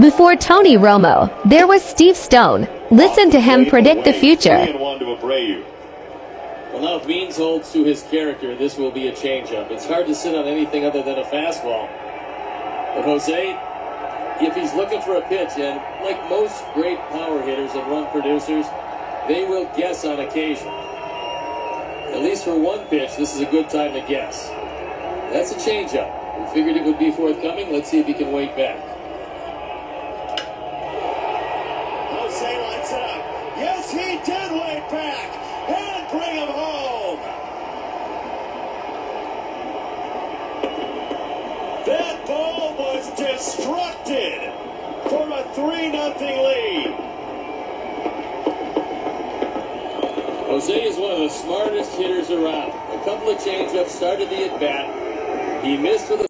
Before Tony Romo, there was Steve Stone. Listen to him predict the future. And one to Abreu. Well, now if Means holds to his character, this will be a changeup. It's hard to sit on anything other than a fastball. But Jose, if he's looking for a pitch, and like most great power hitters and run producers, they will guess on occasion. At least for one pitch, this is a good time to guess. That's a changeup. We figured it would be forthcoming. Let's see if he can wait back. Up. Yes, he did way back and bring him home. That ball was destructed for a 3 0 lead. Jose is one of the smartest hitters around. A couple of changeups started the at bat. He missed with a